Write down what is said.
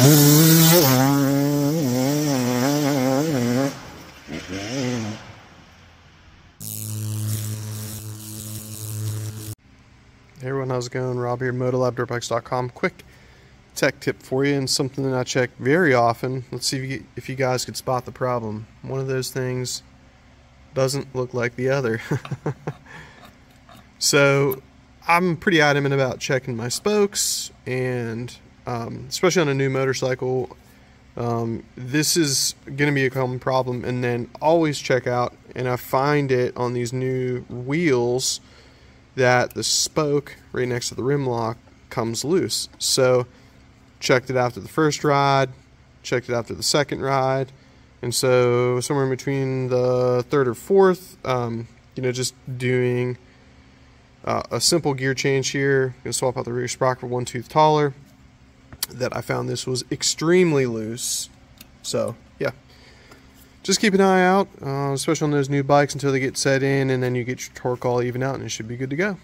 Hey everyone, how's it going? Rob here, MotoLabDirtBikes.com. Quick tech tip for you and something that I check very often. Let's see if you, if you guys could spot the problem. One of those things doesn't look like the other. so I'm pretty adamant about checking my spokes and um, especially on a new motorcycle, um, this is going to be a common problem. And then always check out, and I find it on these new wheels that the spoke right next to the rim lock comes loose. So checked it after the first ride, checked it after the second ride, and so somewhere in between the third or fourth, um, you know, just doing uh, a simple gear change here. Gonna swap out the rear sprocket one tooth taller. That I found this was extremely loose. So yeah, just keep an eye out, uh, especially on those new bikes until they get set in and then you get your torque all even out and it should be good to go.